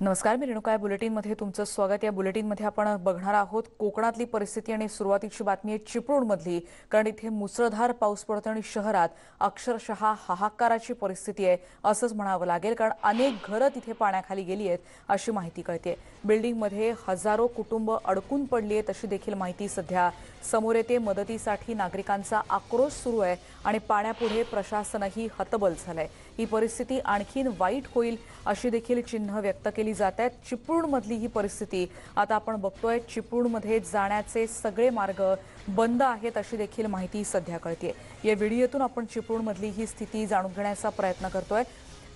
नमस्कार मी रेणुका या बुलेटिनमध्ये तुमचं स्वागत. या बुलेटिनमध्ये आपण बघणार आहोत कोकणातली परिस्थिती आणि सुरुवातीची बातमी आहे चिपळूणमधली कारण इथे मुसळधार पाऊस पडतो आणि शहरात अक्षरशः हाहाकाराची परिस्थिती आहे असंच म्हणावं लागेल कारण अनेक घरं तिथे पाण्याखाली गेली आहेत अशी माहिती कळते बिल्डिंगमध्ये हजारो कुटुंब अडकून पडली आहेत अशी देखील माहिती सध्या समोर येते. मदतीसाठी नागरिकांचा आक्रोश सुरू आहे आणि पाण्यापुढे प्रशासनही हतबल झालं आहे ही परिस्थिती आणखीन वाईट होईल अशी देखील चिन्ह व्यक्त केली जात आहेत. चिपळूणमधली ही परिस्थिती आता आपण बघतोय. चिपळूणमध्ये जाण्याचे सगळे मार्ग बंद आहेत अशी देखील माहिती सध्या कळते या व्हिडिओतून आपण चिपळूणमधली ही स्थिती जाणून घेण्याचा प्रयत्न करतोय.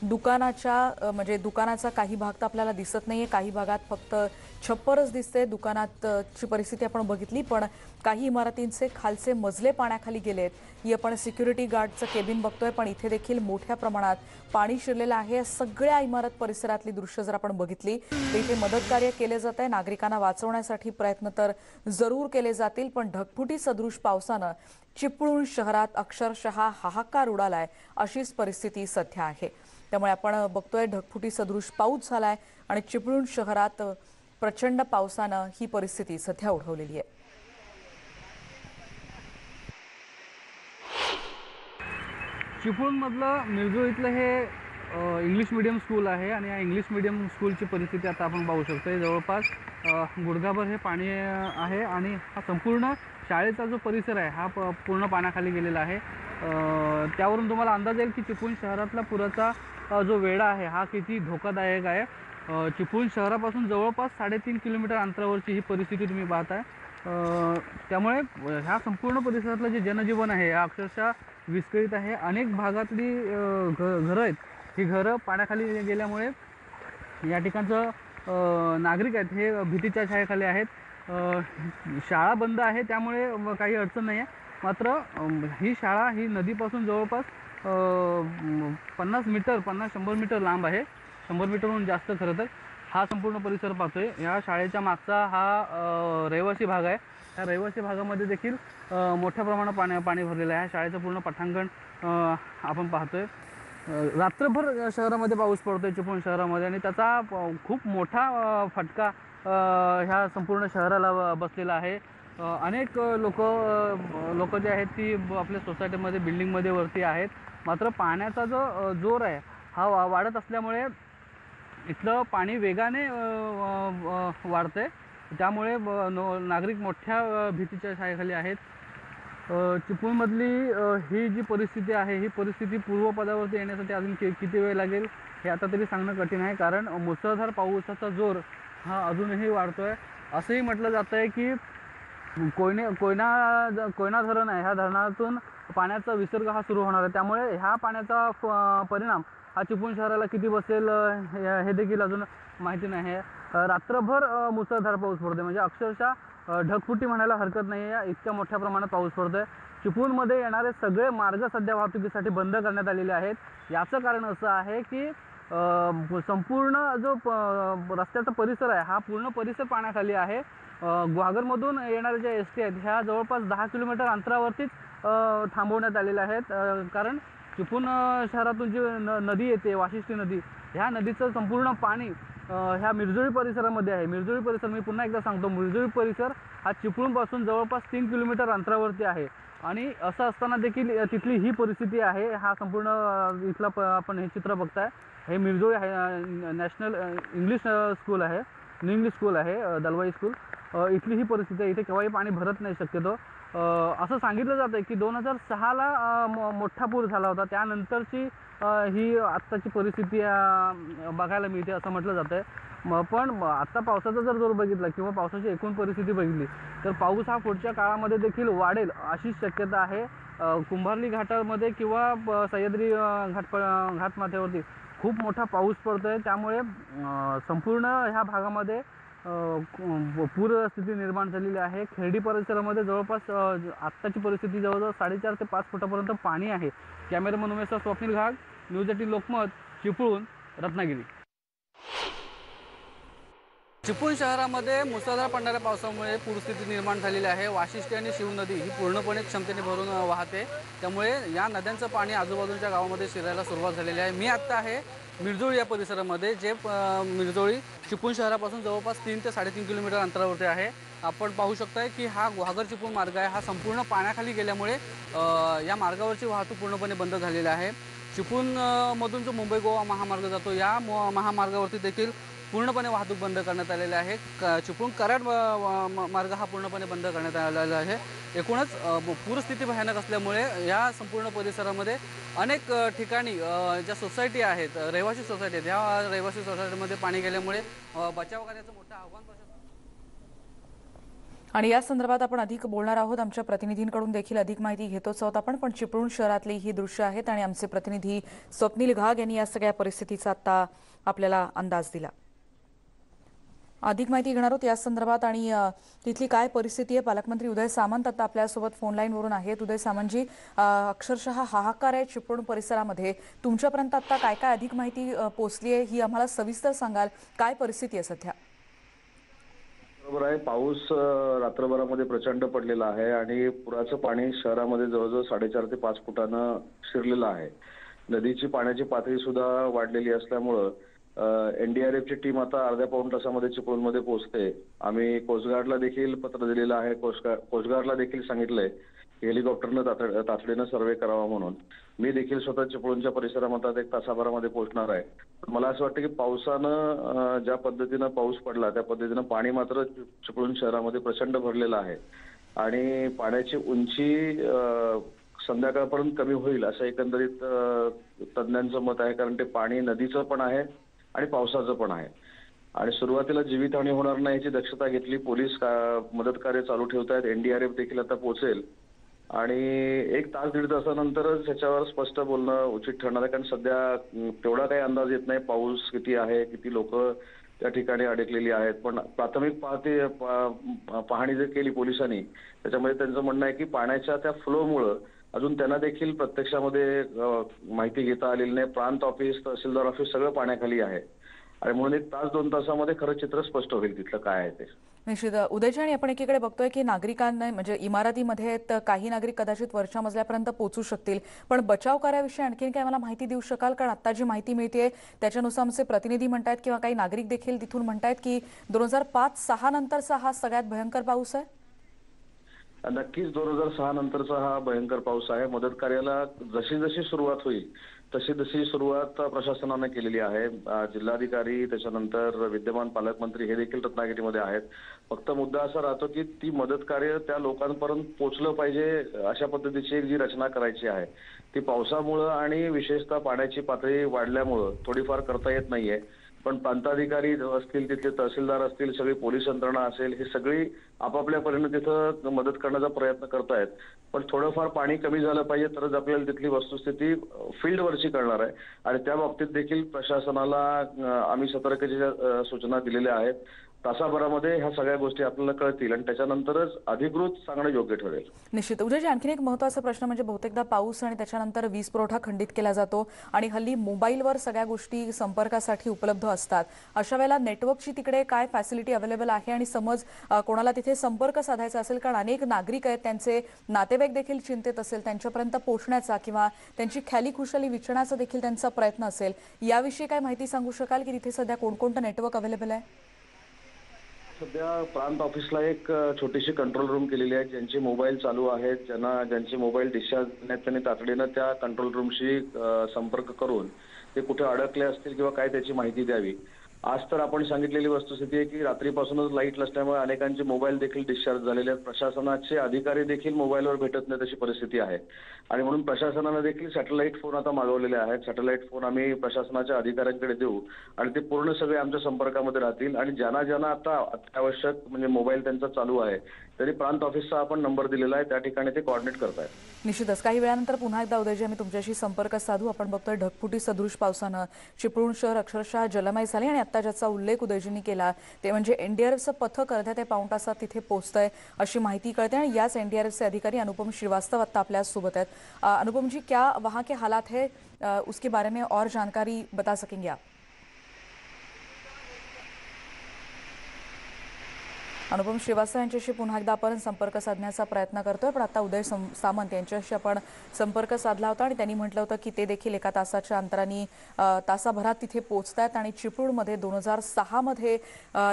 दुकानाच्या म्हणजे दुकानाचा काही भाग तर आपल्याला दिसत नाहीये. काही भागात फक्त छप्परच दिसते. दुकानातची परिस्थिती आपण बघितली पण काही इमारतींचे खालचे मजले पाण्याखाली गेले आहेत. ही आपण सिक्युरिटी गार्डचं केबिन बघतोय पण इथे देखील मोठ्या प्रमाणात पाणी शिरलेलं आहे. सगळ्या इमारत परिसरातली दृश्य जर आपण बघितली तर इथे मदतकार्य केले जात आहे. नागरिकांना वाचवण्यासाठी प्रयत्न तर जरूर केले जातील पण ढगफुटी सदृश पावसानं चिपळूण शहरात अक्षरशः हाहाकार उडालाय अशीच परिस्थिती सध्या आहे. त्यामुळे आपण बघतोय ढगफुटी सदृश पाऊस झालाय आणि चिपळूण शहरात प्रचंड पावसानं ही परिस्थिती सध्या ओढवलेली आहे. चिपळूणमधलं मिरजो इथलं हे इंग्लिश मिडियम स्कूल आहे आणि या इंग्लिश मिडियम स्कूलची परिस्थिती आता आपण पाहू शकतो जवळपास गुडघाभर हे पाणी आहे आणि हा संपूर्ण शाळेचा जो परिसर आहे हा प पूर्ण पाण्याखाली गेलेला आहे. त्यावरून तुम्हाला अंदाज येईल की चिपळूण शहरातला पुराचा जो वेढा आहे हा किती धोकादायक आहे. चिपळूण शहरापासून जवळपास साडेतीन किलोमीटर अंतरावरची ही परिस्थिती तुम्ही पाहत आहे त्यामुळे ह्या संपूर्ण परिसरातलं जे जनजीवन आहे हा अक्षरशः विस्कळीत आहे. अनेक भागातली घ घरं आहेत. ही घरं पाण्याखाली गेल्यामुळे या ठिकाणचं नागरिक आहेत हे भीतीच्या छायाखाली आहेत. शाळा बंद आहे त्यामुळे काही अडचण नाही आहे मात्र ही शाळा ही नदीपासून जवळपास पन्नास मीटर पन्नास शंभर मीटर लांब आहे. शंभर मीटरहून जास्त खरं तर. हा संपूर्ण परिसर पाहतोय. या शाळेच्या मागचा हा रहिवासी भाग आहे. या रहिवासी भागामध्ये देखील मोठ्या प्रमाणात पाणी पाणी भरलेलं आहे. शाळेचं पूर्ण पठांगण आपण पाहतोय. रात्रभर शहरामध्ये पाऊस पडतोय चिपळूण शहरामध्ये. आणि त्याचा खूप मोठा फटका ह्या संपूर्ण शहराला बसलेला आहे. अनेक लोक लोक जे आहेत ती आपल्या सोसायटीमध्ये बिल्डिंगमध्ये वरती आहेत. मात्र पाण्याचा जो जोर आहे हा वा वाढत असल्यामुळे इथलं पाणी वेगाने वाढते त्यामुळे नो- नागरिक मोठ्या भीतीच्या शाळेखाली आहेत. चिपळूणमधली ही जी परिस्थिती आहे ही परिस्थिती पूर्वपदावरती येण्यासाठी अजून कि किती वेळ लागेल हे आता तरी सांगणं कठीण आहे. कारण मुसळधार पावसाचा जोर हा अजूनही वाढतो आहे असंही म्हटलं जातं आहे की कोयने कोयना ज- कोयना धरण आहे. ह्या धरणातून पाण्याचा विसर्ग हा सुरू होणार आहे. त्यामुळे ह्या पाण्याचा परिणाम हा चिपळूण शहराला किती बसेल हे हे देखील अजून माहिती नाही आहे. रात्रभर मुसळधार पाऊस पडतोय. म्हणजे अक्षरशः ढगफुटी म्हणायला हरकत नाही आहे. इतक्या मोठ्या प्रमाणात पाऊस पडतोय. चिपळूणमध्ये येणारे सगळे मार्ग सध्या वाहतुकीसाठी बंद करण्यात आलेले आहेत. याचं कारण असं आहे की संपूर्ण जो प- रस्त्याचा परिसर आहे हा पूर्ण परिसर पाण्याखाली आहे. ग्वागरमधून येणारे ज्या एस टी आहेत ह्या जवळपास दहा किलोमीटर अंतरावरतीच थांबवण्यात आलेल्या आहेत. कारण चिपळूण शहरातून जी न नदी येते वाशिष्ठी नदी ह्या नदीचं संपूर्ण पाणी ह्या मिरजोळी परिसरामध्ये आहे. मिरजोळी परिसर मी पुन्हा एकदा सांगतो. मिरजोळी परिसर हा चिपळूणपासून जवळपास तीन किलोमीटर अंतरावरती आहे. आणि असं असताना देखील तिथली ही परिस्थिती आहे. हा संपूर्ण इथला प आपण हे चित्र बघताय. हे मिरजोळी आहे नॅशनल इंग्लिश स्कूल आहे. न्यू इंग्लिश स्कूल आहे दलवाई स्कूल. इथली ही परिस्थिती आहे. इथे केव्हाही पाणी भरत नाही शक्यतो. असं सांगितलं जातं आहे की दोन हजार सहाला मो- मोठा पूर झाला होता. त्यानंतरची ही आत्ताची परिस्थिती बघायला मिळते असं म्हटलं जातं आहे म पण आत्ता पावसाचा जर जोर बघितला किंवा पावसाची एकूण परिस्थिती बघितली तर पाऊस हा पुढच्या काळामध्ये देखील वाढेल अशी शक्यता आहे. कुंभारली घाटामध्ये किंवा सह्याद्री घाट घाटमाथ्यावरती खूप मोठा पाऊस पडतो आहे त्यामुळे संपूर्ण ह्या भागामध्ये पूरस्थिती पूर स्थिती निर्माण झालेली आहे. खेर्डी परिसरामध्ये जवळपास आत्ताची परिस्थिती जवळजवळ साडेचार ते पाच फुटापर्यंत पाणी आहे. कॅमेरामन उमेशचा स्वप्नील घाग न्यूज एटीन लोकमत चिपळूण रत्नागिरी. चिपळूण शहरामध्ये मुसळधार पडणाऱ्या पावसामुळे पूरस्थिती निर्माण झालेली आहे. वाशिष्ठी आणि शिव नदी ही पूर्णपणे क्षमतेने भरून वाहते. त्यामुळे या नद्यांचं पाणी आजूबाजूच्या गावामध्ये शिरायला सुरुवात झालेली आहे. मी आत्ता आहे मिरजोळी या परिसरामध्ये जे मिरजोळी चिपळूण शहरापासून जवळपास तीन ते साडेतीन किलोमीटर अंतरावरती आहे. आपण पाहू शकताय की हा गुहागर चिपळूण मार्ग आहे. हा संपूर्ण पाण्याखाली गेल्यामुळे या मार्गावरची वाहतूक पूर्णपणे बंद झालेली आहे. चिपळूणमधून जो मुंबई गोवा महामार्ग जातो या महामार्गावरती देखील पूर्णपणे वाहतूक बंद करण्यात आलेली आहे. क चिपळूण कराड मार्ग हा पूर्णपणे बंद करण्यात आलेला आहे. एकूणच पूरस्थिती भयानक असल्यामुळे या संपूर्ण परिसरामध्ये अनेक ठिकाणी ज्या सोसायटी आहेत रहिवासी सोसायटी आहेत ह्या रहिवासी सोसायटीमध्ये पाणी गेल्यामुळे बचाव करण्याचं मोठं आव्हान आणि या संदर्भात आपण अधिक बोलणार आहोत. आमच्या प्रतिनिधींकडून देखील अधिक माहिती घेतोच आहोत आपण. पण चिपळूण शहरातली ही दृश्य आहेत आणि आमचे प्रतिनिधी स्वप्नील घाग यांनी या सगळ्या परिस्थितीचा आता आपल्याला अंदाज दिला. अधिक माहिती घेणार आहोत. या संदर्भात आणि तिथली काय परिस्थिती आहे? पालकमंत्री उदय सामंत आता आपल्यासोबत फोन लाईनवरून आहेत. उदय सामंतजी अक्षरशः हाहाकार आहे चिपळूण परिसरामध्ये. तुमच्यापर्यंत आता काय काय अधिक माहिती पोचली पोहोचली आहे? ही आम्हाला सविस्तर सांगाल. काय परिस्थिती आहे सध्या? बरोबर आहे. पाऊस रात्रभरामध्ये प्रचंड पडलेला आहे आणि पुराचं पाणी शहरामध्ये जवळजवळ साडेचार ते पाच फुटानं शिरलेलं आहे. नदीची पाण्याची पातळी सुद्धा वाढलेली असल्यामुळं एनडीआरएफची टीम आता अर्ध्या पाऊण तासामध्ये चिपळूणमध्ये पोहोचते. आम्ही कोस्टगार्डला देखील पत्र दिलेलं आहे. कोस्टगार्ड कोस्टगार्डला देखील सांगितलंय की हेलिकॉप्टरनं तातड- तातडीनं सर्वे करावा म्हणून. मी देखील स्वतः चिपळूणच्या परिसरामध्ये आता एक तासाभरामध्ये पोहोचणार आहे. मला असं वाटतं की पावसानं ज्या पद्धतीनं पाऊस पडला त्या पद्धतीनं पाणी मात्र चिपळूण शहरामध्ये प्रचंड भरलेलं आहे. आणि पाण्याची उंची संध्याकाळपर्यंत कमी होईल असं एकंदरीत तज्ज्ञांचं मत आहे. कारण ते पाणी नदीचं पण आहे. आणि पावसाचं पण आहे. आणि सुरुवातीला जीवितहानी होणार नाही याची दक्षता घेतली पोलीस का- मदत कार्य चालू ठेवत आहेत एनडीआरएफ देखील आता पोहोचेल. आणि एक तास दीड तासानंतरच ह्याच्यावर स्पष्ट बोलणं उचित ठरणार आहे. कारण सध्या तेवढा काही अंदाज येत नाही. पाऊस किती आहे किती लोक त्या ठिकाणी अडकलेली आहेत. पण प्राथमिक पाहते पा- पाहणी जर केली पोलिसांनी त्याच्यामध्ये त्यांचं म्हणणं आहे की पाण्याच्या त्या फ्लोमुळं अजून त्यांना देखील प्रत्यक्षामध्ये माहिती घेता आलेली नाही. प्रांत ऑफिस तहसीलदार ऑफिस सगळं पाण्याखाली आहे. आणि म्हणून एक तास दोन तासामध्ये खरं चित्र स्पष्ट होईल तिथलं काय आहे ते. निश्चित. उदयजी आणि आपण एकीकडे बघतोय की नागरिकांना म्हणजे इमारतीमध्ये काही नागरिक कदाचित वरच्या मजल्यापर्यंत पोहोचू शकतील. पण बचाव कार्याविषयी आणखीन काय मला माहिती देऊ शकाल? कारण आता जी माहिती मिळते त्याच्यानुसार आमचे प्रतिनिधी म्हणतायत किंवा काही नागरिक देखील तिथून म्हणतायत की दोन हजार पाच सहा नंतरचा हा सगळ्यात भयंकर पाऊस आहे? नक्कीच दोन हजार सहा नंतरचा हा भयंकर पाऊस आहे. मदत कार्याला जशी जशी सुरुवात होईल तशी तशी सुरुवात प्रशासनाने केलेली आहे. जिल्हाधिकारी त्याच्यानंतर विद्यमान पालकमंत्री हे देखील रत्नागिरीमध्ये आहेत. फक्त मुद्दा असा राहतो की ती मदत कार्य त्या लोकांपर्यंत पोचलं पाहिजे अशा पद्धतीची एक जी रचना करायची आहे. ती पावसामुळं आणि विशेषतः पाण्याची पातळी वाढल्यामुळं थोडीफार करता येत नाहीये. पण प्रांताधिकारी असतील तिथले तहसीलदार असतील सगळी पोलीस यंत्रणा असेल ही सगळी आपापल्या परीने तिथं मदत करण्याचा प्रयत्न करतायत. पण थोडंफार पाणी कमी झालं पाहिजे तरच आपल्याला तिथली वस्तुस्थिती फील्डवरची कळणार आहे. आणि त्या बाबतीत देखील प्रशासनाला आम्ही सतर्कतेच्या सूचना दिलेल्या आहेत. तासाभरामध्ये ह्या सगळ्या गोष्टी आपल्याला कळतील आणि त्याच्यानंतरच अधिकृत सांगणं योग्य ठरेल. निश्चित. उदयजी आणखीन एक महत्त्वाचा प्रश्न म्हणजे बहुतेकदा पाऊस आणि त्याच्यानंतर वीज पुरवठा खंडित केला जातो आणि हल्ली मोबाईलवर सगळ्या गोष्टी संपर्कासाठी उपलब्ध असतात. अशा वेळेला नेटवर्कची तिकडे काय फॅसिलिटी अवेलेबल आहे आणि समज कोणाला तिथे संपर्क साधायचा असेल? कारण अनेक नागरिक आहेत त्यांचे नातेवाईक देखील चिंतेत असेल त्यांच्यापर्यंत पोहोचण्याचा किंवा त्यांची ख्याली खुशाली विचारण्याचा देखील त्यांचा प्रयत्न असेल. याविषयी काय माहिती सांगू शकाल की तिथे सध्या कोणकोणतं नेटवर्क अवेलेबल आहे? सध्या प्रांत ऑफिसला एक छोटीशी कंट्रोल रूम केलेली आहे ज्यांचे मोबाईल चालू आहेत ज्यांना ज्यांचे मोबाईल डिस्चार्ज आहेत त्यांनी तातडीनं त्या कंट्रोल रूमशी संपर्क करून ते कुठे अडकले असतील किंवा काय त्याची माहिती द्यावी. आज तर आपण सांगितलेली वस्तुस्थिती आहे की रात्रीपासूनच लाइट नसल्यामुळे अनेकांचे मोबाईल देखील डिस्चार्ज झालेले आहेत. प्रशासनाचे अधिकारी देखील मोबाईलवर भेटत नाही तशी परिस्थिती आहे. आणि म्हणून प्रशासनानं देखील सॅटेलाईट फोन आता मागवलेले आहेत. सॅटेलाईट फोन आम्ही प्रशासनाच्या अधिकाऱ्यांकडे देऊ. आणि ते पूर्ण सगळे आमच्या संपर्कामध्ये राहतील. आणि ज्यांना ज्यांना आता अत्यावश्यक म्हणजे मोबाईल त्यांचा चालू आहे तरी प्रांत ऑफिसचा आपण नंबर दिलेला आहे त्या ठिकाणी ते कॉर्डिनेट करतायत. निश्चितच. काही वेळानंतर पुन्हा एकदा उदयजी आम्ही तुमच्याशी संपर्क साधू. आपण बघतोय ढगफुटी सदृश पावसानं चिपळूण शहर अक्षरशः जलमय झाले आणि आता ज्याचा उल्लेख उदयजींनी केला ते म्हणजे एनडीआरएफचं पथक अर्ध्या ते पाऊण तासात तिथे पोहोचतंय अशी माहिती कळते आणि याच एनडीआरएफचे अधिकारी अनुपम श्रीवास्तव आता आपल्यासोबत आहेत. अनुपम जी क्या वहाँ के हालात है? उसके बारे में और जानकारी बता सकेंगे आप? अनुपम श्रीवास्तव यांच्याशी पुन्हा एकदा आपण संपर्क साधण्याचा प्रयत्न करतोय पण आता उदय सामंत यांच्याशी आपण संपर्क साधला होता आणि त्यांनी म्हटलं होतं की ते देखील एका तासाच्या अंतराने तासाभरात तिथे पोहोचतायत आणि चिपळूणमध्ये दोन हजार सहामध्ये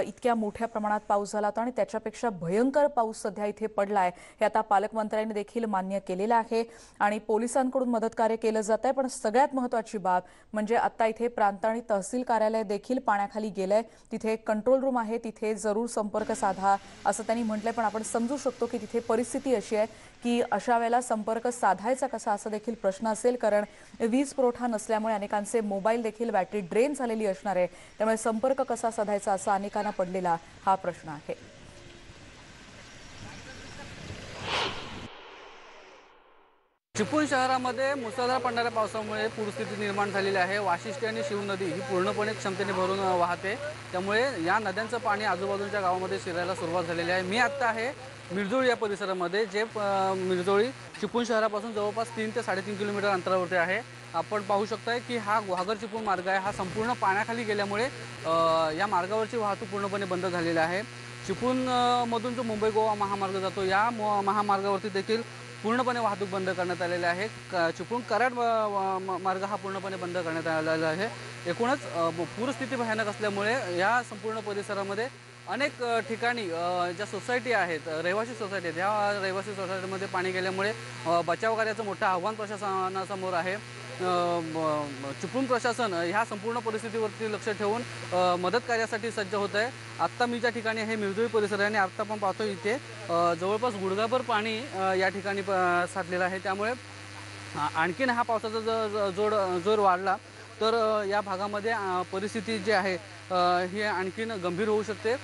इतक्या मोठ्या प्रमाणात पाऊस झाला होता आणि त्याच्यापेक्षा भयंकर पाऊस सध्या इथे पडलाय. हे आता पालकमंत्र्यांनी देखील मान्य केलेलं आहे आणि पोलिसांकडून मदत कार्य केलं जात आहे पण सगळ्यात महत्वाची बाब म्हणजे आता इथे प्रांत आणि तहसील कार्यालय देखील पाण्याखाली गेलंय. तिथे कंट्रोल रूम आहे तिथे जरूर संपर्क साधा. असं त्यांनी म्हटलंय पण आपण समजू शकतो की तिथे परिस्थिती अशी आहे की अशा वेळेला संपर्क साधायचा कसा असा देखील प्रश्न असेल कारण वीज पुरवठा नसल्यामुळे अनेकांचे मोबाईल देखील बॅटरी ड्रेन झालेली असणार आहे. त्यामुळे संपर्क कसा साधायचा असा अनेकांना पडलेला हा प्रश्न आहे. चिपळूण शहरामध्ये मुसळधार पडणाऱ्या पावसामुळे पूरस्थिती निर्माण झालेली आहे. वाशिष्ठी आणि शिव नदी ही पूर्णपणे क्षमतेने भरून वाहते. त्यामुळे या नद्यांचं पाणी आजूबाजूच्या गावामध्ये शिरायला सुरुवात झालेली आहे. मी आत्ता आहे मिरजोळी या परिसरामध्ये जे मिरजोळी चिपळूण शहरापासून जवळपास तीन ते साडेतीन किलोमीटर अंतरावरती आहे. आपण पाहू शकताय की हा गुहागर चिपळूण मार्ग आहे. हा संपूर्ण पाण्याखाली गेल्यामुळे या मार्गावरची वाहतूक पूर्णपणे बंद झालेली आहे. चिपळूणमधून जो मुंबई गोवा महामार्ग जातो या महामार्गावरती देखील पूर्णपणे वाहतूक बंद करण्यात आलेली आहे. क- चिपळूण कराड म- मार्ग हा पूर्णपणे बंद करण्यात आलेला आहे. एकूणच पूरस्थिती भयानक असल्यामुळे या संपूर्ण परिसरामध्ये अनेक ठिकाणी ज्या सोसायटी आहेत रहिवासी सोसायटी आहेत ह्या रहिवासी सोसायटीमध्ये पाणी गेल्यामुळे बचाव कार्याचं मोठं आव्हान प्रशासनासमोर आहे. चिपळूण प्रशासन ह्या संपूर्ण परिस्थितीवरती लक्ष ठेवून मदत कार्यासाठी सज्ज होत आहे. आत्ता मी ज्या ठिकाणी हे मिरजोळी परिसर आहे आणि आत्ता पण पाहतो इथे जवळपास गुडघाभर पाणी या ठिकाणी प- साठलेलं आहे. त्यामुळे आणखीन हा पावसाचा ज- जोड जोर वाढला तर या भागामध्ये परिस्थिती जी आहे ही आणखीन गंभीर होऊ शकते.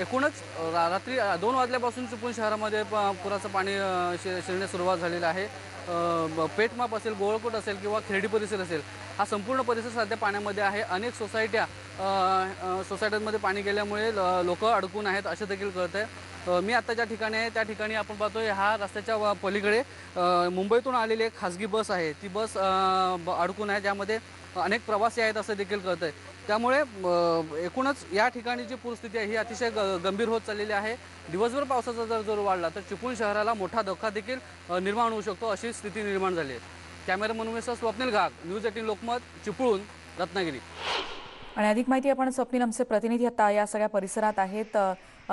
एकूणच रा- रात्री दोन वाजल्यापासून चिपळूण शहरामध्ये प- पुराचं पाणी शि शिरण्यास सुरुवात झालेलं आहे. पेठमाप पेटमाप असेल गोळकोट असेल किंवा खेरडी परिसर असेल हा संपूर्ण परिसर सध्या पाण्यामध्ये आहे. अनेक सोसायट्या सोसायट्यांमध्ये पाणी गेल्यामुळे लोक अडकून आहेत असे देखील कळत आहे. मी आता ज्या ठिकाणी आहे त्या ठिकाणी आपण पाहतोय हा रस्त्याच्या पलीकडे मुंबईतून आलेली एक खाजगी बस आहे. ती बस ब- अडकून आहे ज्यामध्ये अनेक प्रवासी आहेत असं देखील कळत आहे. त्यामुळे एकूणच या ठिकाणी जी पूरस्थिती आहे ही अतिशय ग गंभीर होत चाललेली आहे. दिवसभर पावसाचा जर जोर वाढला तर चिपळूण शहराला मोठा धोका देखील निर्माण होऊ शकतो अशी स्थिती निर्माण झाली आहे. कॅमेरा मनवेसह स्वप्नील घाग न्यूज एटीन लोकमत चिपळूण रत्नागिरी. आणि अधिक माहिती आपण स्वप्नील आमचे प्रतिनिधी आता या सगळ्या परिसरात आहेत.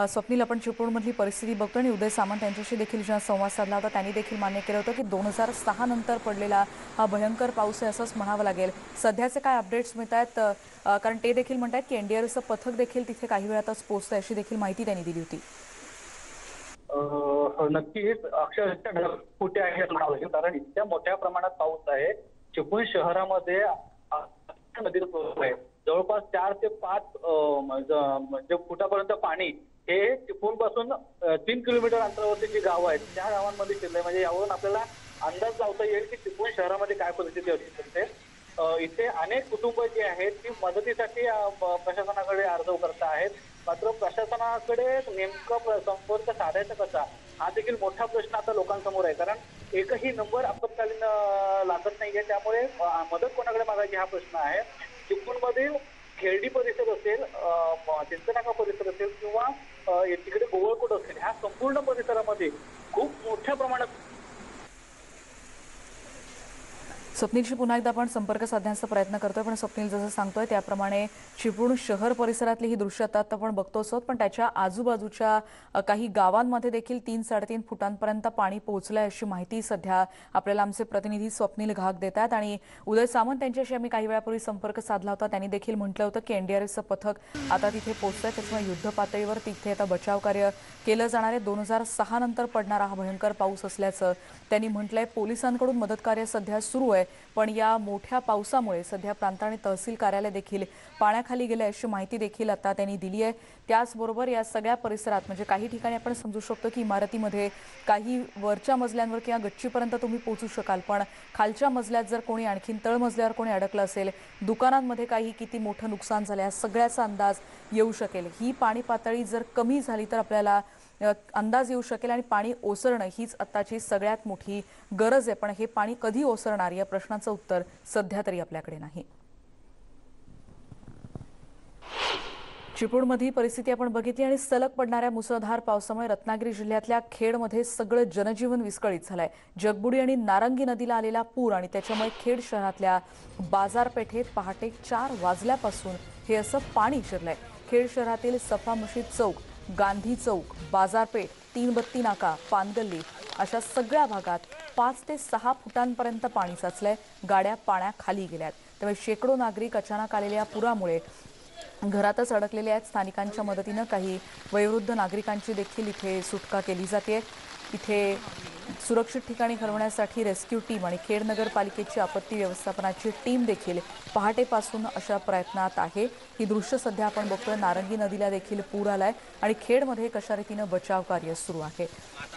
स्वप्नील आपण चिपळूणमधली परिस्थिती बघतो आणि उदय सामंत यांच्याशी देखील जेव्हा संवाद साधला होता त्यांनी देखील मान्य केलं होतं की दोन हजार सहा नंतर पडलेला हा भयंकर पाऊस आहे असंच म्हणावं लागेल. सध्याचे काय अपडेट्स मिळत आहेत? कारण ते देखील म्हणतात की एनडीआरएफचं पथक देखील तिथे काही वेळातच पोहोचतं अशी देखील माहिती त्यांनी दिली होती. हो, नक्कीच. अक्षरशः कुठे आहे म्हणावं लागेल कारण इतक्या मोठ्या प्रमाणात पाऊस आहे. चिपळूण शहरामध्ये आहे. जवळपास चार ते पाच म्हणजे फुटापर्यंत पाणी हे चिपळूणपासून तीन किलोमीटर अंतरावरती जी गावं आहेत त्या गावांमध्ये शिरलंय म्हणजे यावरून आपल्याला अंदाज लावता येईल की चिपळूण शहरामध्ये काय परिस्थिती असू शकते. इथे अनेक कुटुंब जी आहेत ती मदतीसाठी प्रशासनाकडे अर्ज करत आहेत. मात्र प्रशासनाकडे नेमकं प्र- संपर्क साधायचा कसा हा देखील मोठा प्रश्न आता लोकांसमोर आहे. कारण एकही नंबर आपत्कालीन लागत नाहीये. त्यामुळे मदत कोणाकडे मागायची हा प्रश्न आहे. चिपळूणमधील खेरडी परिसर असेल चिंतनाका परिसर असेल किंवा तिकडे गोवळकोट असेल ह्या संपूर्ण परिसरामध्ये खूप मोठ्या प्रमाणात स्वप्नीलशी पुन्हा एकदा आपण संपर्क साधण्याचा प्रयत्न करतोय पण स्वप्नील जसं सांगतोय त्याप्रमाणे चिपळूण शहर परिसरातली ही दृश्य आता आपण बघतोच आहोत पण त्याच्या आजूबाजूच्या काही गावांमध्ये देखील तीन साडेतीन फुटांपर्यंत पाणी पोहोचलंय अशी माहिती सध्या आपल्याला आमचे प्रतिनिधी स्वप्नील घाग देत आहेत आणि उदय सामंत यांच्याशी आम्ही काही वेळापूर्वी संपर्क साधला होता. त्यांनी देखील म्हटलं होतं की एनडीआरएफचं पथक आता तिथे पोहोचतंय त्याच्यामुळे युद्ध पातळीवर तिथे आता बचाव कार्य केलं जाणार आहे. दोन हजार सहा नंतर पडणारा हा भयंकर पाऊस असल्याचं त्यांनी म्हटलंय. पोलिसांकडून मदत कार्य सध्या सुरू आहे. पण या मोठ्या पावसामुळे सध्या प्रांत आणि तहसील कार्यालय देखील पाण्याखाली गेले अशी माहिती देखील आता त्यांनी दिली आहे. त्याचबरोबर या सगळ्या परिसरात म्हणजे काही ठिकाणी आपण समजू शकतो की इमारतीमध्ये काही वरच्या मजल्यांवर किंवा गच्चीपर्यंत तुम्ही पोहोचू शकाल पण खालच्या मजल्यात जर कोणी आणखीन तळमजल्यावर कोणी अडकलं असेल दुकानांमध्ये काही किती मोठं नुकसान झालं या सगळ्याचा अंदाज येऊ शकेल. ही पाणी पातळी जर कमी झाली तर आपल्याला अंदाज येऊ शकेल आणि पाणी ओसरणं हीच आत्ताची सगळ्यात मोठी गरज आहे. पण हे पाणी कधी ओसरणार या प्रश्नाचं उत्तर सध्या तरी आपल्याकडे नाही. चिपळूणमधली परिस्थिती आपण बघितली आणि सलग पडणाऱ्या मुसळधार पावसामुळे रत्नागिरी जिल्ह्यातल्या खेडमध्ये सगळं जनजीवन विस्कळीत झालंय. जगबुडी आणि नारंगी नदीला आलेला पूर आणि त्याच्यामुळे खेड शहरातल्या बाजारपेठेत पहाटे चार वाजल्यापासून हे असं पाणी शिरलंय. खेड शहरातील सफा मशीद चौक गांधी चौक बाजारपेठ तीन बत्ती नाका पानगल्ली अशा सगळ्या भागात पाच ते सहा फुटांपर्यंत पाणी साचलंय. गाड्या पाण्याखाली गेल्यात. त्यामुळे शेकडो नागरिक अचानक आलेल्या पुरामुळे घरातच अडकलेले आहेत. स्थानिकांच्या मदतीनं काही वयोवृद्ध नागरिकांची देखील इथे सुटका केली जाते. इथे सुरक्षित ठिकाणी हलवण्यासाठी रेस्क्यू टीम आणि खेड नगरपालिकेची आपत्ती व्यवस्थापनाची टीम देखील पहाटेपासून अशा प्रयत्नात आहे. ही दृश्य सध्या आपण बघतोय. नारंगी नदीला देखील पूर आलाय आणि खेडमध्ये कशा रीतीनं बचाव कार्य सुरू आहे.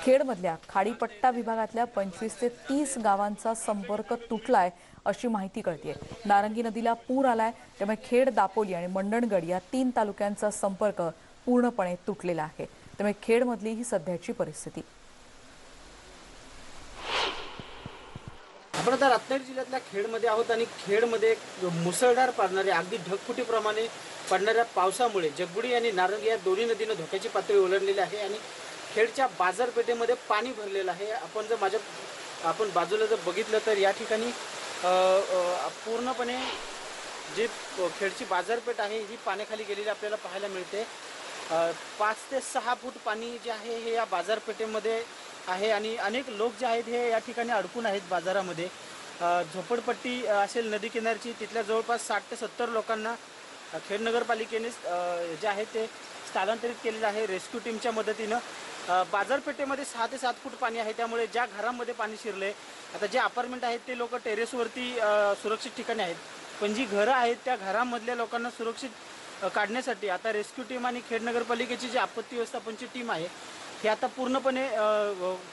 खेडमधल्या खाडीपट्टा विभागातल्या पंचवीस ते तीस गावांचा संपर्क तुटलाय अशी माहिती कळते नारंगी नदीला पूर आलाय. त्यामुळे खेड दापोली आणि मंडणगड या तीन तालुक्यांचा संपर्क पूर्णपणे तुटलेला आहे. त्यामुळे खेडमधली ही सध्याची परिस्थिती. आपण आता रत्नागिरी जिल्ह्यातल्या खेडमध्ये आहोत आणि खेडमध्ये मुसळधार पडणाऱ्या अगदी ढगफुटीप्रमाणे पडणाऱ्या पावसामुळे जगबुडी आणि नारंगी या दोन्ही नदीनं धोक्याची पातळी ओलांडलेली आहे आणि खेडच्या बाजारपेठेमध्ये पाणी भरलेलं आहे. आपण जर माझ्या आपण बाजूला जर बघितलं तर या ठिकाणी पूर्णपणे जी खेडची बाजारपेठ आहे ही पाण्याखाली गेलेली आपल्याला पाहायला मिळते. पाच ते सहा फूट पाणी जे आहे हे या बाजारपेठेमध्ये आहे आणि अनेक लोक जे आहेत हे या ठिकाणी अडकून आहेत बाजारामध्ये. झोपडपट्टी असेल नदी किनारची तिथल्या जवळपास साठ ते सत्तर लोकांना खेड नगरपालिकेने जे आहे ते स्थलांतरित केलेलं आहे रेस्क्यू टीमच्या मदतीनं. बाजारपेठेमध्ये सहा ते सात फूट पाणी आहे त्यामुळे ज्या घरामध्ये पाणी शिरले आता जे अपार्टमेंट आहेत ते लोक टेरेसवरती सुरक्षित ठिकाणी आहेत. पण जी घरं आहेत त्या घरामधल्या लोकांना सुरक्षित काढण्यासाठी आता रेस्क्यू टीम आणि खेड नगरपालिकेची जी आपत्ती व्यवस्थापनची टीम आहे हे आता पूर्णपणे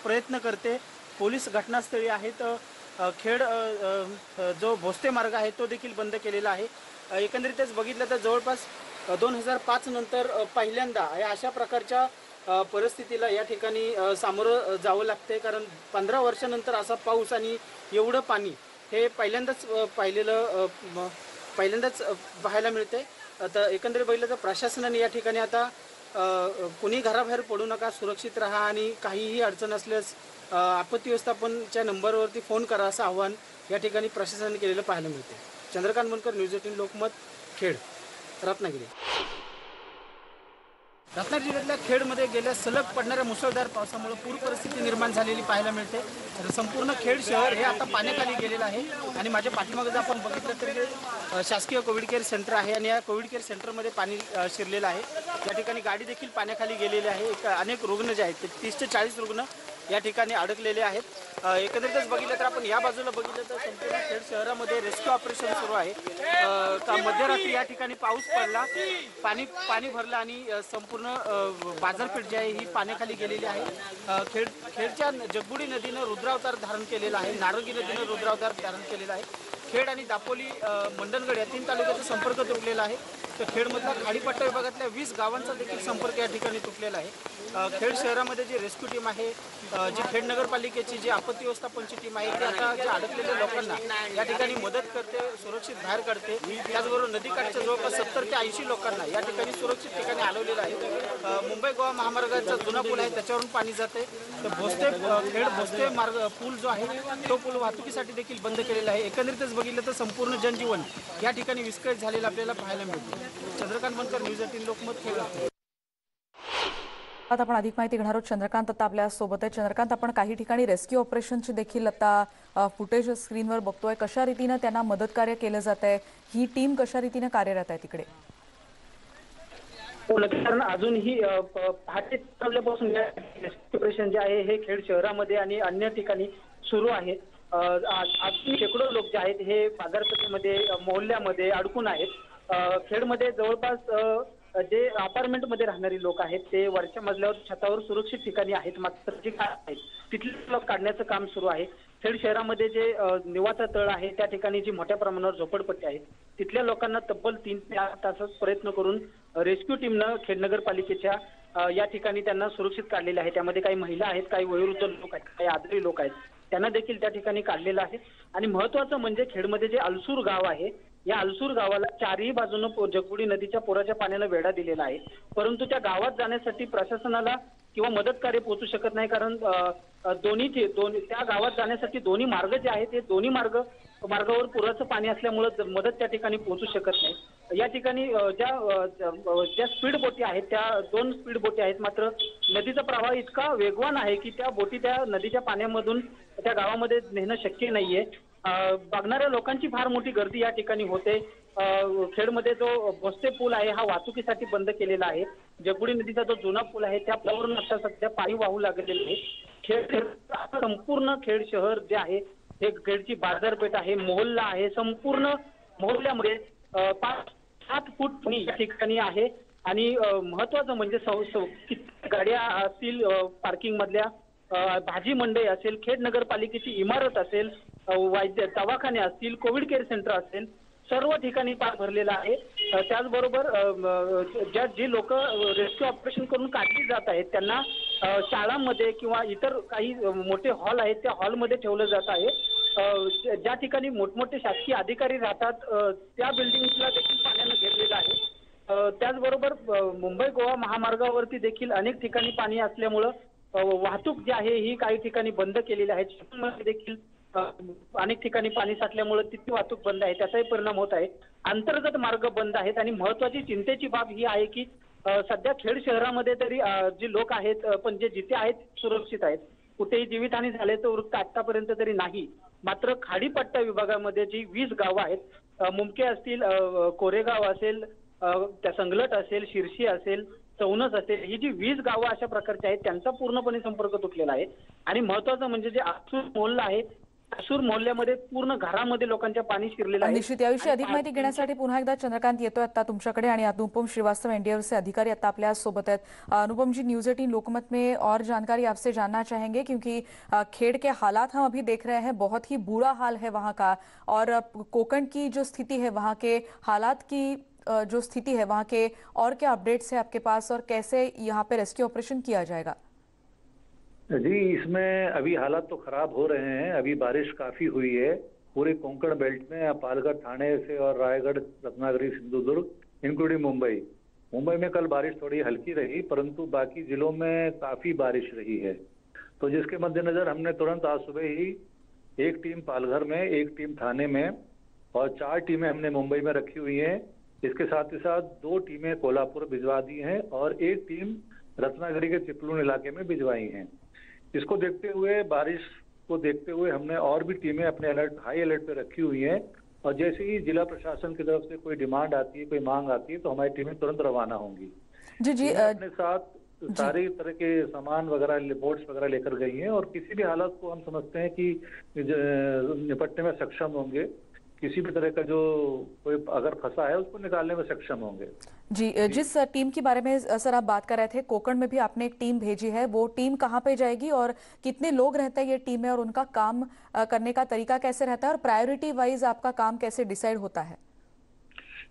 प्रयत्न करते. पोलीस घटनास्थळी आहेत. खेड जो भोसते मार्ग आहे तो देखील बंद केलेला आहे. एकंदरीतच बघितलं तर जवळपास दोन हजार पाच नंतर पहिल्यांदा या अशा प्रकारच्या परिस्थितीला या ठिकाणी सामोरं जावं लागते कारण पंधरा वर्षानंतर असा पाऊस आणि एवढं पाणी हे पहिल्यांदाच पाहिलेलं पहिल्यांदाच पाहायला मिळते आता एकंदरीत बघितलं तर प्रशासनाने या ठिकाणी आता कुणी घराबाहेर पडू नका सुरक्षित राहा आणि काहीही अडचण असल्यास आपत्ती व्यवस्थापनच्या नंबरवरती फोन करा असं आव्हान या ठिकाणी प्रशासनाने केलेलं पाहायला मिळते चंद्रकांत मनकर न्यूज एटीन लोकमत खेड रत्नागिरी. रत्नागिरी जिल्ह्यातल्या खेडमध्ये गेल्या सलग पडणाऱ्या मुसळधार पावसामुळे पूर परिस्थिती निर्माण झालेली पाहायला मिळते. तर संपूर्ण खेड शहर हे आता पाण्याखाली गेलेलं आहे. आणि माझ्या पाठीमागे जर आपण बघितलं तर शासकीय कोविड केअर सेंटर आहे आणि या कोविड केअर सेंटरमध्ये पाणी शिरलेलं आहे. या ठिकाणी गाडी देखील पाण्याखाली गेलेली आहे. एक अनेक रुग्ण जे आहेत ते तीस ते चाळीस रुग्ण या ठिकाणी अडकलेले आहेत. एकंदरीतच बघितलं तर आपण या बाजूला बघितलं तर संपूर्ण खेड शहरामध्ये रेस्क्यू ऑपरेशन सुरू आहे. का मध्यरात्री या ठिकाणी पाऊस पडला पाणी पाणी भरलं आणि संपूर्ण बाजारपेठ जी आहे ही पाण्याखाली गेलेली आहे. खेड खेडच्या जगबुडी नदीनं रुद्रावतार धारण केलेला आहे नारंगी नदीनं रुद्रावतार धारण केलेला आहे. खेड आणि दापोली मंडणगड या तीन तालुक्याचा संपर्क तुटलेला आहे. तर खेडमधल्या खाडीपट्टा विभागातल्या वीस गावांचा देखील संपर्क या ठिकाणी तुटलेला आहे. खेड शहरामध्ये जी रेस्क्यू टीम आहे जी खेड नगरपालिकेची जी आपत्ती व्यवस्थापनची टीम आहे ती आता ज्या अडकलेल्या लोकांना या ठिकाणी मदत करते सुरक्षित बाहेर काढते त्याचबरोबर नदीकाठच्या जवळपास सत्तर ते ऐंशी लोकांना या ठिकाणी सुरक्षित ठिकाणी हलवलेलं आहे. मुंबई गोवा महामार्गाचा जुना पूल आहे त्याच्यावरून पाणी जाते तर भोसते खेड भोसते मार्ग पूल जो आहे तो पूल वाहतुकीसाठी देखील बंद केलेला आहे. एकंदरीतच बघितलं तर संपूर्ण जनजीवन या ठिकाणी विस्कळीत झालेलं आपल्याला पाहायला मिळतं. चंद्रकांत बनकर न्यूज एटीन लोकमत खेळ आता आपण अधिक माहिती घेणार आहोत चंद्रकांत आता आपल्यासोबत आहे. चंद्रकांत आपण काही ठिकाणी रेस्क्यू ऑपरेशनची देखील आता फुटेज स्क्रीनवर बघतोय. कशा रीतीनं त्यांना मदत कार्य केलं जात आहे? ही टीम कशा रीतीनं कार्यरत आहे तिकडे? हो नक्की कारण अजूनही पहाटे वाजल्यापासून या ऑपरेशन जे आहे हे खेड शहरामध्ये आणि अन्य ठिकाणी सुरू आहे. शेकडो लोक जे आहेत हे बाजारपेठेमध्ये मोहल्ल्यामध्ये अडकून आहेत. खेडमध्ये जवळपास जे जे अपार्टमेंटमध्ये राहणारी लोक आहेत ते वरच्या मजल्यावर छतावर सुरक्षित ठिकाणी आहेत. मात्र जे आहेत तिथले लोक काढण्याचं काम सुरू आहे. खेड शहरामध्ये जे निवाचा निवासा तळ आहे त्या ठिकाणी जी मोठ्या प्रमाणावर झोपडपट्टी आहेत तिथल्या लोकांना तब्बल तीन ते आठ तासात प्रयत्न करून रेस्क्यू टीमनं खेड नगरपालिकेच्या या ठिकाणी त्यांना सुरक्षित काढलेले आहे. त्यामध्ये काही महिला आहेत काही वयोवृद्ध लोक आहेत काही आदरी लोक आहेत. त्यांना देखील त्या ठिकाणी काढलेलं आहे. आणि महत्वाचं म्हणजे खेडमध्ये जे अलसूर गाव आहे या अलसूर गावाला चारही बाजूनं जगबुडी नदीच्या पुराच्या पाण्यानं वेढा दिलेला आहे. परंतु त्या गावात जाण्यासाठी प्रशासनाला किंवा मदतकार्य पोहोचू शकत नाही कारण दोन्ही त्या गावात जाण्यासाठी दोन्ही मार्ग जे आहेत ते दोन्ही मार्ग मार्गावर पुराचं पाणी असल्यामुळे मदत त्या ठिकाणी पोहोचू शकत नाही. या ठिकाणी ज्या ज्या- स्पीड बोटी आहेत त्या दोन स्पीड बोटी आहेत मात्र नदीचा प्रवाह इतका वेगवान आहे की त्या बोटी त्या नदीच्या पाण्यामधून त्या गावामध्ये नेणं शक्य नाहीये. बघणाऱ्या लोकांची फार मोठी गर्दी या ठिकाणी होते. खेडमध्ये जो भोसते पूल आहे हा वाहतुकीसाठी बंद केलेला आहे. जगबुडी नदीचा जो जुना पूल आहे त्या पुलावरून आता सध्या पायी वाहू लागलेले आहे. खेड खेड- संपूर्ण खेड शहर जे आहे हे खेडची बाजारपेठ आहे मोहल्ला आहे. संपूर्ण मोहल्ल्यामध्ये पाच सात फूट पाणी या ठिकाणी आहे. आणि महत्वाचं म्हणजे सौ गाड्या असतील पार्किंग मधल्या भाजी मंडई असेल खेड नगरपालिकेची इमारत असेल वैद्य दवाखाने असतील कोविड केअर सेंटर असेल सर्व ठिकाणी पार भरलेला आहे. त्याचबरोबर ज्या जी लोक रेस्क्यू ऑपरेशन करून काढली जात आहेत त्यांना शाळांमध्ये किंवा इतर काही मोठे हॉल आहेत त्या हॉलमध्ये ठेवलं जात आहे. ज्या- ठिकाणी मोठमोठे शासकीय अधिकारी राहतात त्या बिल्डिंगला देखील पाण्यानं घेरलेलं आहे. त्याचबरोबर मुंबई गोवा महामार्गावरती देखील अनेक ठिकाणी पाणी असल्यामुळं वाहतूक जी आहे ही काही ठिकाणी बंद केलेली आहे. देखील अनेक ठिकाणी पाणी साठल्यामुळे तिथली वाहतूक बंद आहे त्याचाही परिणाम होत आहे. अंतर्गत मार्ग बंद आहेत आणि महत्वाची चिंतेची बाब ही आहे की सध्या खेड शहरामध्ये तरी जी लोक आहेत पण जे जिथे आहेत सुरक्षित आहेत. कुठेही जीवितहानी झाल्याचं वृत्त आतापर्यंत तरी नाही. मात्र खाडीपट्टा विभागामध्ये जी वीस गावं आहेत मुमके असतील कोरेगाव असेल त्या संगलट असेल शिरशी असेल चौनस असेल ही जी वीस गावं अशा प्रकारची आहेत त्यांचा पूर्णपणे संपर्क तुटलेला आहे. आणि महत्वाचं म्हणजे जे आसूर मोहल्ला आहे आसूर मोहल्ल्यामध्ये पूर्ण घरामध्ये लोकांच्या पाणी शिरलेलं आहे. निश्चित याविषयी अधिक माहिती घेण्यासाठी पुन्हा एकदा चंद्रकांत येतोय आता तुमच्याकडे आणि अनुपम श्रीवास्तव एनडीएफचे अधिकारी आता आपल्या सोबत आहेत. अनुपम जी न्यूज़ एटीन लोकमत में और जानकारी आपसे जानना चाहेंगे क्योंकि खेड के हालात हम अभी देख रहे हैं बहुत ही बुरा हाल है वहाँ का और कोकण की जो स्थिति है वहाँ के हालात की जो स्थिति है वहाँ के और क्या अपडेट्स है आपके पास और कैसे यहाँ पे रेस्क्यू ऑपरेशन किया जाएगा? जी, इसमें अभी हालात तो खराब हो रहे हैं। अभी बारिश काफ़ी हुई है। पूरे कोंकण बेल्ट में पालघर थाने से और रायगढ़, रत्नागिरी, सिंधुदुर्ग इंक्लूडिंग मुंबई। मुंबई में कल बारिश थोड़ी हल्की रही, परंतु बाकी जिलों में काफ़ी बारिश रही है। तो जिसके मद्देनजर हमने तुरंत आज सुबह ही एक टीम पालघर में, एक टीम थाने में और चार टीमें हमने मुंबई में रखी हुई हैं। इसके साथ ही साथ दो टीमें कोल्हापुर भिजवा दी हैं और एक टीम रत्नागिरी के चिपलून इलाके में भिजवाई हैं। इसको देखते हुए बारिश को देखते हुए हमने और भी टीमें अपने अलर्ट हाई अलर्ट पे रखी हुई हैं। और जैसे ही जिला प्रशासन की तरफ़ से कोई डिमांड आती है कोई मांग आती है तो हमारी टीमें तुरंत रवाना होंगी। जी जी अपने साथ सारी तरह के सामान वगैरह बोट्स वगैरह लेकर गई हैं और किसी भी हालत को हम समझते हैं कि निपटने में सक्षम होंगे। किसी भी तरह का जो कोई अगर फंसा है उसको निकालने में सक्षम होंगे। जी जिस टीम के बारे में सर आप बात कर रहे थे कोकण में भी आपने एक टीम भेजी है वो टीम कहाँ पे जाएगी और कितने लोग रहते हैं ये टीम में और उनका काम करने का तरीका कैसे रहता है और प्रायोरिटी वाइज आपका काम कैसे डिसाइड होता है?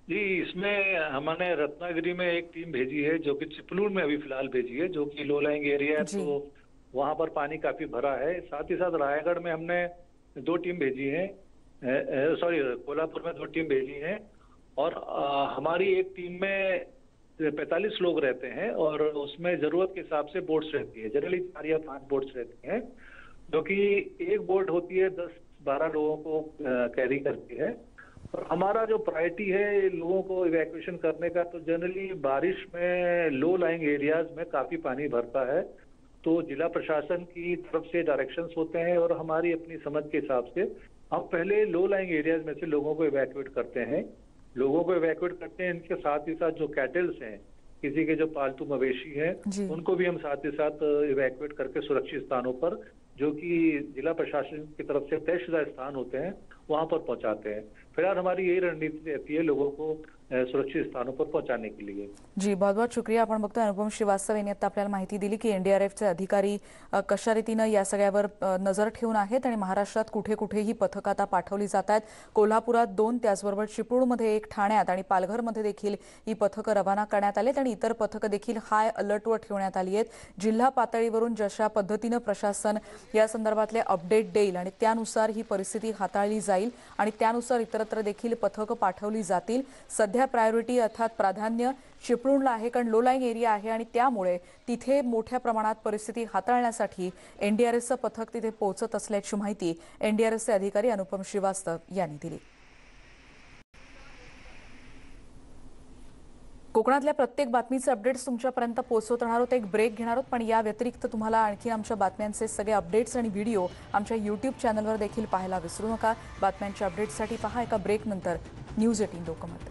जी इसमें हमने रत्नागिरी में एक टीम भेजी है जो कि चिपलून में अभी फ़िलहाल भेजी है जो कि लो लाइंग एरिया है तो वहाँ पर पानी काफ़ी भरा है। साथ ही साथ रायगढ़ में हमने दो टीम भेजी है सॉरी कोल्हापुर में दो टीम भेजी है और अ, हमारी एक टीम में पैंतालीस लोग रहते हैं और उसमें ज़रूरत के हिसाब से बोट्स रहती है। जनरली चार या पाँच बोर्ड्स रहती हैं जो कि एक बोर्ड होती है दस बारह लोगों को कैरी करती है। और हमारा जो प्रायोरिटी है लोगों को इवैक्यूएशन करने का तो जनरली बारिश में लो लाइंग एरियाज़ में काफ़ी पानी भरता है। तो जिला प्रशासन की तरफ़ से डायरेक्शंस होते हैं और हमारी अपनी समझ के हिसाब से हम पहले लो लाइंग एरियाज़ में से लोगों को इवैक्यूएट करते हैं लोगों को इवैक्यूएट करते हैं इनके साथ ही साथ जो कैटल्स हैं किसी के जो पालतू मवेशी। हैं उनको भी हम साथ ही साथ इवैक्यूएट करके सुरक्षित स्थानों पर जो कि जिला प्रशासन की तरफ़ से तयशुदा स्थान होते हैं वहां पर पहुंचाते हैं। फिलहाल हमारी यही रणनीति रहती है लोगों को सुरक्षित स्थानों पर पहुंचाने के लिए। जी बहुत बहुत शुक्रिया आपण बघतोय अनुपम श्रीवास्तव यांनी आता आपल्याला माहिती दिली की एनडीआरएफचे अधिकारी कशा रीतीनं या सगळ्यावर नजर ठेवून आहेत आणि महाराष्ट्रात कुठे कुठे ही पथकं आता पाठवली जात आहेत. कोल्हापुरात दोन त्याचबरोबर चिपळूणमध्ये एक ठाण्यात आणि पालघरमध्ये देखील ही पथकं रवाना करण्यात आली आणि इतर पथकं देखील हाय अलर्टवर ठेवण्यात आली आहेत. जिल्हा पातळीवरून जशा पद्धतीनं प्रशासन या संदर्भातले अपडेट देईल आणि त्यानुसार ही परिस्थिती हाताळली जाईल. जाईल आणि त्यानुसार इतरत्र देखील पथकं पाठवली जातील. सध्या प्रायोरिटी अर्थात प्राधान्य चिपळूणला आहे कारण लो एरिया आहे आणि त्यामुळे तिथे मोठ्या प्रमाणात परिस्थिती हाताळण्यासाठी एनडीआरएफचं पथक तिथे पोहोचत असल्याची माहिती एनडीआरएफचे अधिकारी अनुपम श्रीवास्तव यांनी दिली. कोकणातल्या प्रत्येक बातमीचे अपडेट्स तुमच्यापर्यंत पोहोचवत राहणार आहोत. एक ब्रेक घेणार आहोत पण या व्यतिरिक्त तुम्हाला आणखी आमच्या बातम्यांचे सगळे अपडेट्स आणि व्हिडिओ आमच्या यूट्यूब चॅनलवर देखील पाहायला विसरू नका. बातम्यांच्या अपडेट्ससाठी पहा एका ब्रेकनंतर न्यूज एटीन लोकमत.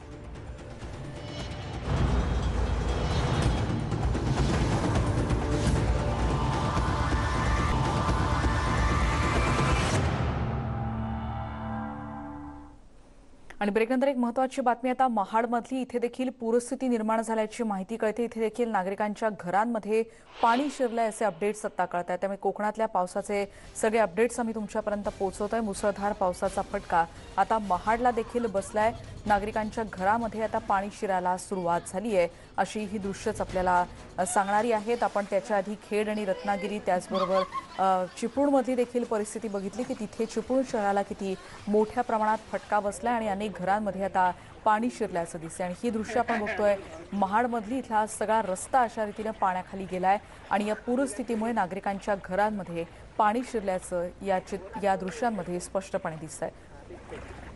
आणि ब्रेकनंतर एक महत्वाची बातमी आता महाडमधली इथे देखील पूरस्थिती निर्माण झाल्याची माहिती कळते. इथे देखील नागरिकांच्या घरांमध्ये पाणी शिरलंय असे अपडेट्स आता कळत आहेत. त्यामुळे कोकणातल्या पावसाचे सगळे अपडेट्स आम्ही तुमच्यापर्यंत पोहोचवतोय. मुसळधार पावसाचा फटका आता महाडला देखील बसलाय. नागरिकांच्या घरामध्ये आता पाणी शिरायला सुरुवात झाली आहे अशी ही दृश्यच आपल्याला सांगणारी आहेत. आपण त्याच्या आधी खेड आणि रत्नागिरी त्याचबरोबर चिपळूणमध्ये चिपळूणमधली देखील परिस्थिती बघितली की तिथे चिपळूण शहराला किती मोठ्या प्रमाणात फटका बसला आणि अनेक घरांमध्ये आता पाणी शिरल्याचं दिसतंय. आणि ही दृश्य आपण बघतोय महाडमधली इथला हा सगळा रस्ता अशा रीतीनं पाण्याखाली गेलाय आणि या पूरस्थितीमुळे नागरिकांच्या घरांमध्ये पाणी शिरल्याचं या चित या दृश्यांमध्ये स्पष्टपणे दिसत आहे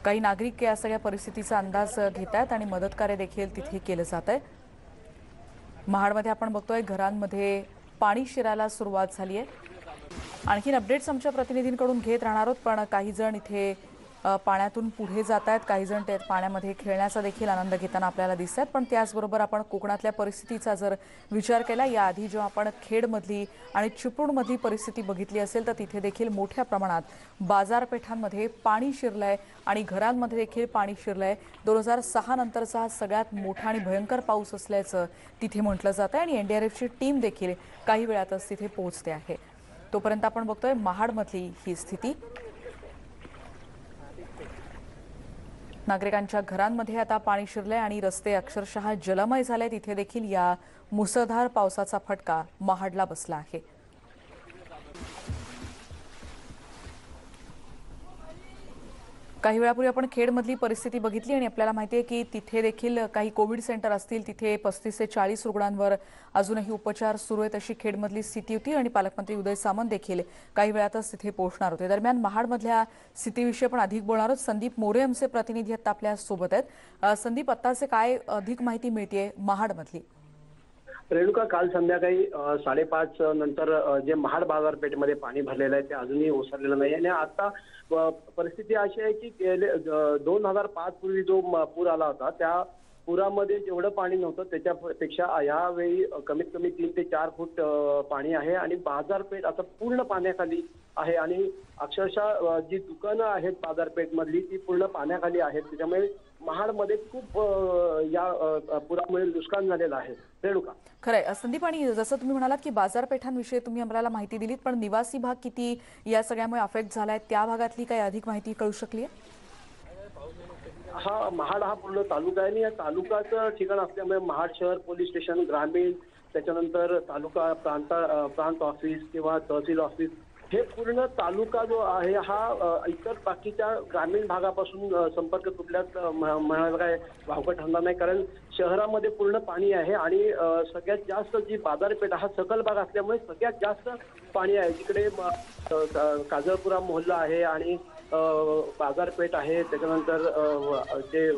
काही नागरिक या सगळ्या परिस्थितीचा अंदाज घेत आहेत आणि मदतकार्य देखील तिथे केलं जात आहे महाडमध्ये आपण बघतोय घरांमध्ये पाणी शिरायला सुरुवात झाली आहे आणखीन अपडेट्स आमच्या प्रतिनिधींकडून घेत राहणार आहोत पण काही जण इथे पाण्यातून पुढे जात आहेत काही जण ते पाण्यामध्ये खेळण्याचा देखील आनंद घेताना आपल्याला दिसत आहेत पण त्याचबरोबर आपण कोकणातल्या परिस्थितीचा जर विचार केला याआधी जेव्हा आपण खेडमधली आणि चिपळूणमधली परिस्थिती बघितली असेल तर तिथे देखील मोठ्या प्रमाणात बाजारपेठांमध्ये पाणी शिरलं आहे आणि घरांमध्ये देखील पाणी शिरलं आहे दोन हजार सहा नंतरचा हा सगळ्यात मोठा आणि भयंकर पाऊस असल्याचं तिथे म्हटलं जात आहे आणि एन डी आर एफची टीम देखील काही वेळातच तिथे पोहोचते आहे. तोपर्यंत आपण बघतोय महाडमधली ही स्थिती. नागरिकांच्या घरांमध्ये आता पाणी शिरलंय आणि रस्ते अक्षरशः जलमय झाले तिथे देखील या मुसळधार पावसाचा फटका महाडला बसला आहे. काही वेळापूर्वी आपण खेडमधली परिस्थिती बघितली आणि आपल्याला माहिती आहे की तिथे देखील काही कोविड सेंटर असतील तिथे पस्तीस ते चाळीस रुग्णांवर अजूनही उपचार सुरू आहेत अशी खेडमधली स्थिती होती आणि पालकमंत्री उदय सामंत देखील काही वेळातच तिथे पोहोचणार होते. दरम्यान महाडमधल्या स्थितीविषयी आपण अधिक बोलणार आहोत. संदीप मोरे आमचे प्रतिनिधी आता आपल्यासोबत आहेत. संदीप आत्ताचे काय अधिक माहिती मिळते महाडमधली? रेणुका काल संध्याकाळी साडेपाच नंतर जे महाड बाजारपेठेमध्ये पाणी भरलेलं आहे ते अजूनही ओसरलेलं नाही आणि आता परिस्थिती अशी आहे की गेले दोन हजार पाच पूर्वी जो पूर आला होता त्या पुरामध्ये जेवढं पाणी नव्हतं त्याच्यापेक्षा यावेळी कमीत कमी तीन ते चार फूट पाणी आहे आणि बाजारपेठ आता पूर्ण पाण्याखाली आहे आणि अक्षरशः जी दुकानं आहेत बाजारपेठमधली ती पूर्ण पाण्याखाली आहेत. त्याच्यामुळे महाडमध्ये खूप या पुरामुळे नुकसान झालेलं आहे. रेणुका. खरंय. संदीप आणि जसं तुम्ही म्हणालात की बाजारपेठांविषयी तुम्ही आम्हाला माहिती दिलीत पण निवासी भाग किती या सगळ्यामुळे अफेक्ट झालाय? त्या भागातली काही अधिक माहिती कळू शकली आहे? हा महाड हा पूर्ण तालुका आहे आणि या तालुकाचं ठिकाण असल्यामुळे महाड शहर पोलीस स्टेशन ग्रामीण त्याच्यानंतर तालुका प्रांत प्रांत ऑफिस किंवा तहसील ऑफिस हे पूर्ण तालुका जो आहे हा इतर बाकीच्या ग्रामीण भागापासून संपर्क तुटल्यात म्हणायला काय वावगं ठरणार नाही. कारण शहरामध्ये पूर्ण पाणी आहे आणि सगळ्यात जास्त जी बाजारपेठ हा सकल भाग असल्यामुळे सगळ्यात जास्त पाणी आहे. जिकडे म- काजळपुरा मोहल्ला आहे आणि बाजारपेठ आहे. त्याच्यानंतर जे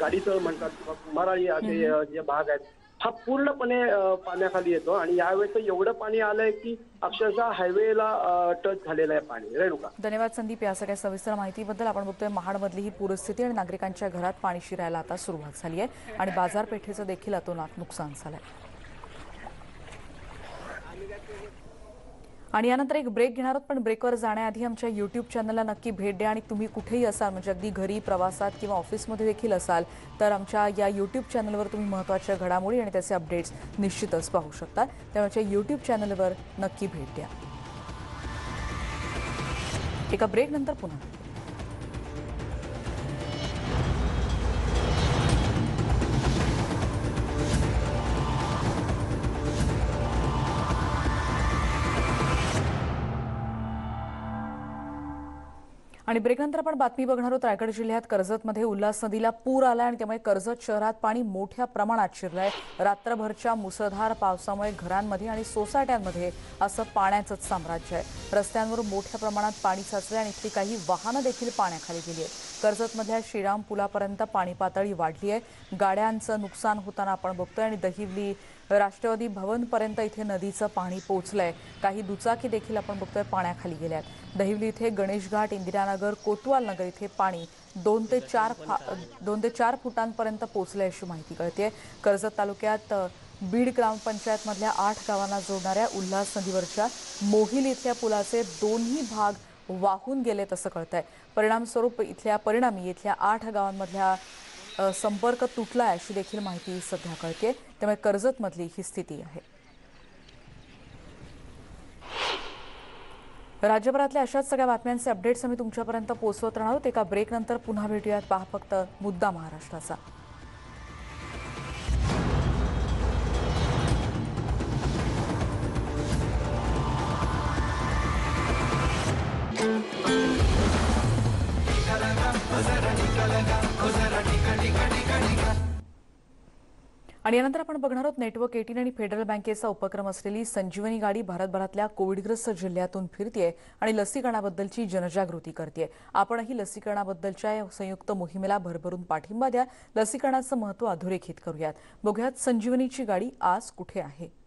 गाडीचं म्हणतात किंवा कुंभाराळी असे जे भाग आहेत हा पूर्णपणे पाण्याखाली येतो आणि यावेळेस तर एवढं पाणी आलंय की अक्षरशः हायवेला टच झालेलं आहे पाणी. रेणुका धन्यवाद संदीप. या सगळ्या सविस्तर माहितीबद्दल आपण बघतोय महाडमधली ही पूरस्थिती आणि नागरिकांच्या घरात पाणी शिरायला आता सुरुवात झाली आहे आणि बाजारपेठेचं देखील अतोनात नुकसान झालंय. आणि यानंतर एक ब्रेक घेणार आहोत पण ब्रेकवर जाण्याआधी आमच्या युट्यूब चॅनलला नक्की भेट द्या आणि तुम्ही कुठेही असाल म्हणजे अगदी घरी प्रवासात किंवा ऑफिसमध्ये देखील असाल तर आमच्या या युट्यूब चॅनलवर तुम्ही महत्त्वाच्या घडामोडी आणि त्याचे अपडेट्स निश्चितच पाहू शकता. त्यामुळे आमच्या युट्यूब चॅनलवर नक्की भेट द्या. एका ब्रेकनंतर पुन्हा. आणि ब्रेकनंतर आपण बातमी बघणार आहोत. रायगड जिल्ह्यात कर्जतमध्ये उल्हास नदीला पूर आला आणि त्यामुळे कर्जत शहरात पाणी मोठ्या प्रमाणात शिरलंय. रात्रभरच्या मुसळधार पावसामुळे घरांमध्ये आणि सोसायट्यांमध्ये असं पाण्याचंच साम्राज्य आहे. रस्त्यांवर मोठ्या प्रमाणात पाणी साचलंय आणि इथली काही वाहनं देखील पाण्याखाली गेली आहेत. कर्जतमधल्या श्रीराम पुलापर्यंत पाणी पातळी वाढली आहे. गाड्यांचं नुकसान होताना आपण बघतोय आणि दहिवली राष्ट्रवादी भवनपर्यंत इथे नदीचं पाणी पोहोचलंय. काही दुचाकी देखील आपण बघतोय पाण्याखाली गेल्यात. दहिवली इथे गणेश घाट इंदिरानगर कोतवाल नगर इथे पाणी दोन ते चार फा- दोन ते चार फुटांपर्यंत पोहोचलंय अशी माहिती कळते कर्जत तालुक्यात बीड ग्रामपंचायतमधल्या आठ गावांना जोडणाऱ्या उल्हास नदीवरच्या मोहिल इथल्या पुलाचे दोन्ही भाग वाहून गेलेत असं आहे परिणामस्वरूप इथल्या परिणामी इथल्या आठ गावांमधल्या संपर्क तुटलाय अशी देखील माहिती सध्या कळते त्यामुळे कर्जतमधली ही स्थिती आहे. राज्यभरातल्या अशाच सगळ्या बातम्यांचे अपडेट्स आम्ही तुमच्यापर्यंत पोहोचवत राहणार आहोत. एका ब्रेकनंतर पुन्हा भेटूयात. पहा फक्त मुद्दा महाराष्ट्राचा. आणि यानंतर आपण बघणार आहोत नेटवर्क एटीन आणि फेडरल बँकेचा उपक्रम असलेली संजीवनी गाडी भारतभरातल्या कोविडग्रस्त जिल्ह्यातून फिरतीये आणि लसीकरणाबद्दलची जनजागृती करते आपणही लसीकरणाबद्दलच्या या संयुक्त मोहिमेला भरभरून पाठिंबा द्या. लसीकरणाचं महत्त्व अधोरेखित करूयात. बघूयात संजीवनीची गाडी आज कुठे आहे?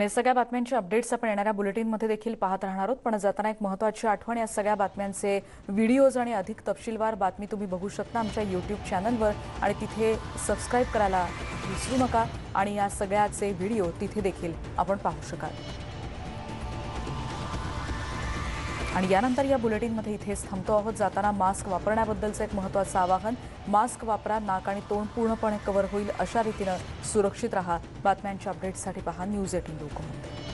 आणि सगळ्या बातम्यांचे अपडेट्स आपण येणाऱ्या बुलेटिनमध्ये देखील पाहत राहणार आहोत. पण जाताना एक महत्त्वाची आठवण या सगळ्या बातम्यांचे व्हिडिओज आणि अधिक तपशीलवार बातमी तुम्ही बघू शकता आमच्या यूट्यूब चॅनलवर आणि तिथे सबस्क्राईब करायला विसरू नका. आणि या सगळ्याचे व्हिडिओ तिथे देखील आपण पाहू शकाल. आणि यानंतर या बुलेटिनमध्ये इथेच थांबतो आहोत. जाताना मास्क वापरण्याबद्दलचं एक महत्त्वाचं आवाहन मास्क वापरा नाक आणि तोंड पूर्णपणे कव्हर होईल अशा रीतीनं सुरक्षित राहा. बातम्यांच्या अपडेट्ससाठी पहा न्यूज एटीन लोकमत.